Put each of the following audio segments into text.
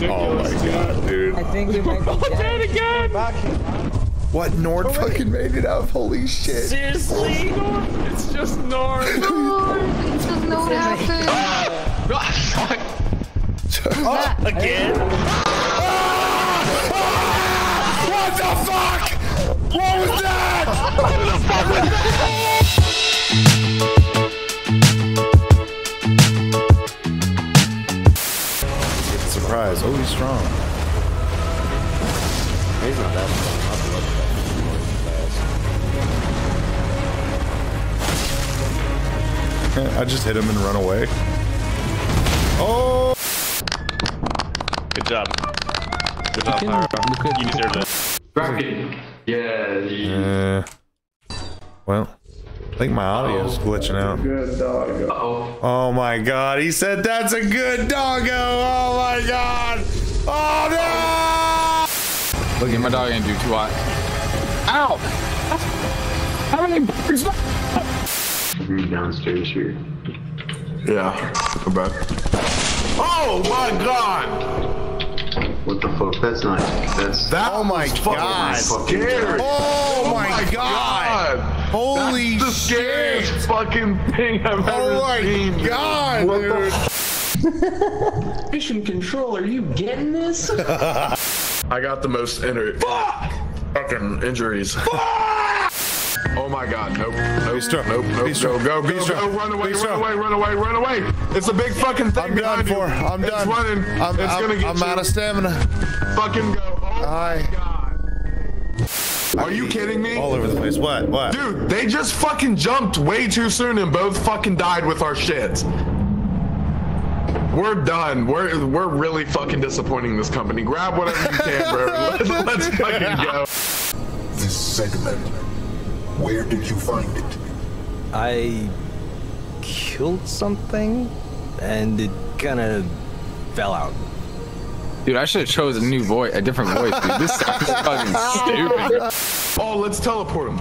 ridiculous, Oh my god, dude. I think we might be dude. dead. Dead again. What? Nord oh, fucking made it out. Holy shit. Seriously? It's just Nord. Oh, it doesn't know what happened. oh, again? What the fuck? What was that? Surprise. Oh, he's strong. He's not that strong. I'll be looking at I just hit him and run away. Oh! Good job. Good job, Pyro. You deserve it. Bracken. Yeah. Uh, well, I think my audio is glitching out. Good dog. Uh-oh. Oh my god, he said that's a good doggo! Oh my god! Oh no! Look at my dog ain't do too hot. Ow! How many birds? Read downstairs here. Yeah, come back. Oh my god! What the fuck? That's not. That's. That, oh my god! Scary. Oh, oh my, god. Holy That's the shit! scariest fucking thing I've Oh ever my seen. dude. god, What dude! The Mission control, are you getting this? I got the most inner fucking injuries. Fuck! Oh my god, nope, nope, Bistro. nope, nope, Bistro. go, go, go, Bistro. go, run away, Bistro. run away, run away, run away. It's a big fucking thing I'm done behind you. for. I'm it's done. running. I'm, it's I'm, gonna get I'm you. out of stamina. Fucking go. Oh Hi. my god. Are you kidding me? All over the place. What? What? Dude, they just fucking jumped way too soon and both fucking died with our shit. We're done. We're we're really fucking disappointing this company. Grab whatever you can, bro. Let's, let's fucking go. This segment. Where did you find it? I killed something and it kind of fell out. Dude, I should have chose a new voice, a different voice, dude. This sounds fucking stupid. Oh, let's teleport him.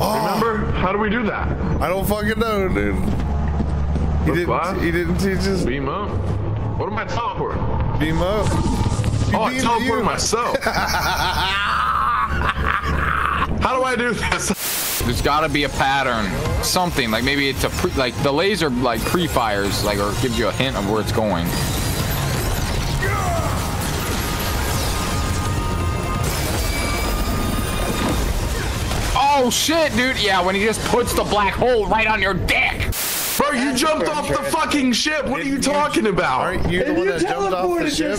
Oh. Remember? How do we do that? I don't fucking know, dude. He Look, didn't. what? He didn't teach us. Beam up. What am I teleporting? Beam up. You Oh, I beamed teleported you. myself. How do I do this? There's got to be a pattern, something like maybe it's a pre, like the laser like pre-fires like or gives you a hint of where it's going. Oh shit, dude! Yeah, when he just puts the black hole right on your dick. Bro, you jumped off the fucking ship. What are you talking about? Aren't you the one that jumped off the ship?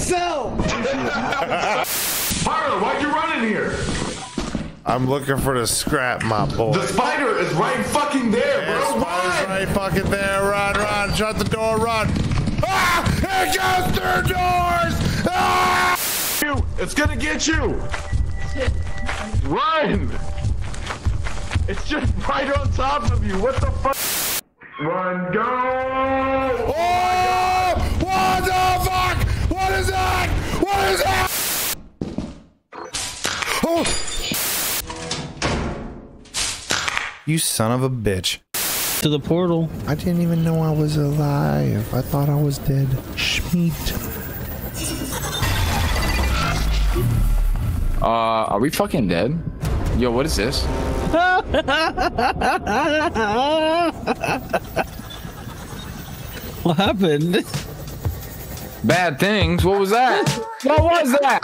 Pyro, why'd you run in here? I'm looking for the scrap, my boy. The spider is right fucking there, Yeah, bro. spider's Run! right fucking there. Run, run. Shut the door. Run. Ah! It goes through doors. Ah! You, It's gonna get you. Run! It's just right on top of you. What the fuck? Run, go! Oh! What the fuck? What is that? What is that? Oh! You son of a bitch. To the portal. I didn't even know I was alive. I thought I was dead. Schmeat. Uh, are we fucking dead? Yo, what is this? what happened? Bad things. What was that? what was that?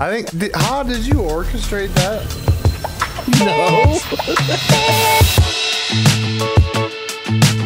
I think. How did you orchestrate that? No.